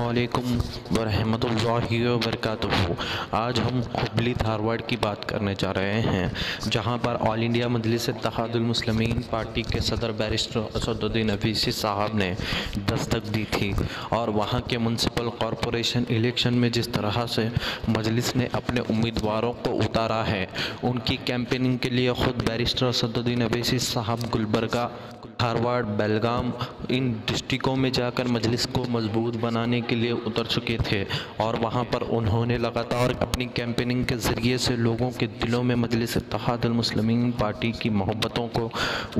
अलैकुम वरहमतुल्लाहि वबरकातुहू। आज हम हुबली धारवाड़ की बात करने जा रहे हैं, जहाँ पर all India Majlis Muslimeen party के सदर बैरिस्टर असदुद्दीन अवीसी साहब ने दस्तक दी थी और वहाँ के म्यूनसिपल कॉरपोरेशन इलेक्शन में जिस तरह से मजलिस ने अपने उम्मीदवारों को उतारा है, उनकी कैंपेनिंग के लिए ख़ुद बैरिस्टर असदुद्दीन अवीसी साहब गुलबर्गा धारवाड़ बेलगाम इन डिस्ट्रिक्टों में जाकर मजलिस को मज़बूत बनाने के लिए उतर चुके थे और वहाँ पर उन्होंने लगातार अपनी कैंपेनिंग के ज़रिए से लोगों के दिलों में मजलिस मुस्लिमीन पार्टी की मोहब्बतों को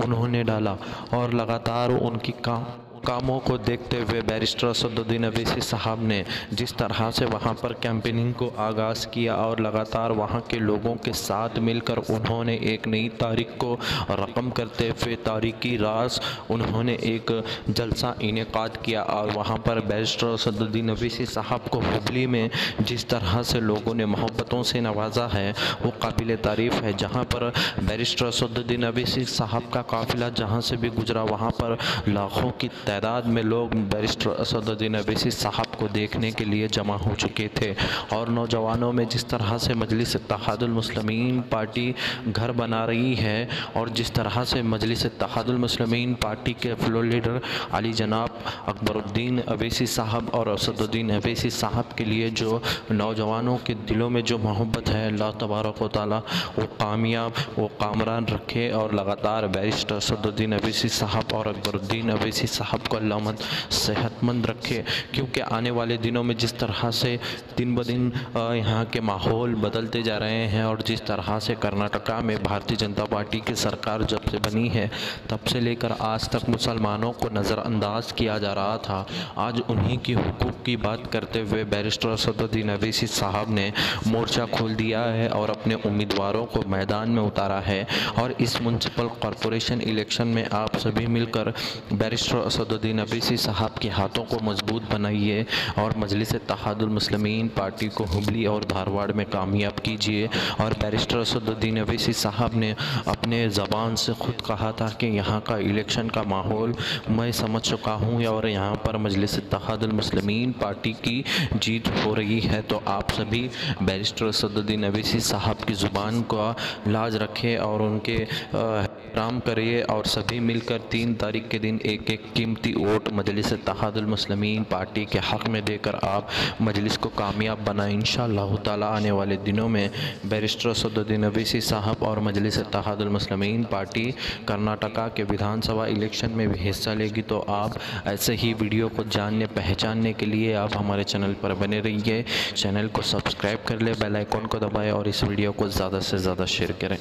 उन्होंने डाला और लगातार उनकी काम कामों को देखते हुए बैरिस्टर असदुद्दीन अवैसी साहब ने जिस तरह से वहाँ पर कैंपेनिंग को आगाज़ किया और लगातार वहाँ के लोगों के साथ मिलकर उन्होंने एक नई तारीख को रकम करते हुए तारीखी रास, उन्होंने एक जलसा इनका किया और वहाँ पर बैरिस्टर असदुद्दीन अवैसी साहब को हुबली में जिस तरह से लोगों ने मोहब्बतों से नवाजा है, वो काबिल तारीफ़ है। जहाँ पर बैरिस्टर असदुद्दीन अवैसी साहब का काफ़िला जहाँ से भी गुजरा, वहाँ पर लाखों की तादाद में लोग बैरिस्टर असदुद्दीन अबीसी साहब को देखने के लिए जमा हो चुके थे और नौजवानों में जिस तरह से मजलिस तहादुलमसलमिन पार्टी घर बना रही है और जिस तरह से मजलिस तहादुलमसलमिन पार्टी के फ्लोर लीडर अली जनाब अकबरुद्दीन अवैसी साहब और असदुद्दीन अवैसी साहब के लिए जो नौजवानों के दिलों में जो मोहब्बत है, अल्लाह तबारक ताली वो कामयाब वो कामरान रखे और लगातार बैरिस्टर असदुद्दीन अवैसी साहब और अकबरुद्दीन अवैसी साहब को अल्लाह सेहतमंद रखे। क्योंकि आने वाले दिनों में जिस तरह से दिन ब दिन यहाँ के माहौल बदलते जा रहे हैं और जिस तरह से कर्नाटका में भारतीय जनता पार्टी की सरकार जब से बनी है, तब से लेकर आज तक मुसलमानों को नज़रअंदाज किया जा रहा था। आज उन्हीं के हकूक़ की बात करते हुए बैरिस्टर सदुद्दीन अवैसी साहब ने मोर्चा खोल दिया है और अपने उम्मीदवारों को मैदान में उतारा है और इस म्यूनसिपल कॉरपोरेशन इलेक्शन में आप सभी मिलकर बैरिस्टर असद असदुद्दीन अबीसी साहब के हाथों को मज़बूत बनाइए और मजलिस तहादुलमसलमिन पार्टी को हुबली और धारवाड़ में कामयाब कीजिए और बैरिस्टर असदुद्दीन अबीसी साहब ने अपने ज़बान से ख़ुद कहा था कि यहाँ का इलेक्शन का माहौल मैं समझ चुका हूँ और यहाँ पर मजलिस तहादुलमसलमिन पार्टी की जीत हो रही है तो आप सभी बैरिस्टर असदुद्दीन अबीसी साहब की ज़ुबान का लाज रखें और उनके एहतराम करिए और सभी मिलकर तीन तारीख के दिन एक एक कीमती वोट मजलिस तहादुलमसलमिन पार्टी के हक़ में देकर आप मजलिस को कामयाब बनाएँ। इन ताला आने वाले दिनों में बैरिस्टर सदुद्दीन अवीसी साहब और मजलिस तहादुलमसलमिन पार्टी कर्नाटका के विधानसभा इलेक्शन में भी हिस्सा लेगी तो आप ऐसे ही वीडियो को जानने, पहचानने के लिए आप हमारे चैनल पर बने रहिए। चैनल को सब्सक्राइब कर ले, बेल आइकॉन को दबाएँ और इस वीडियो को ज़्यादा से ज़्यादा शेयर करें।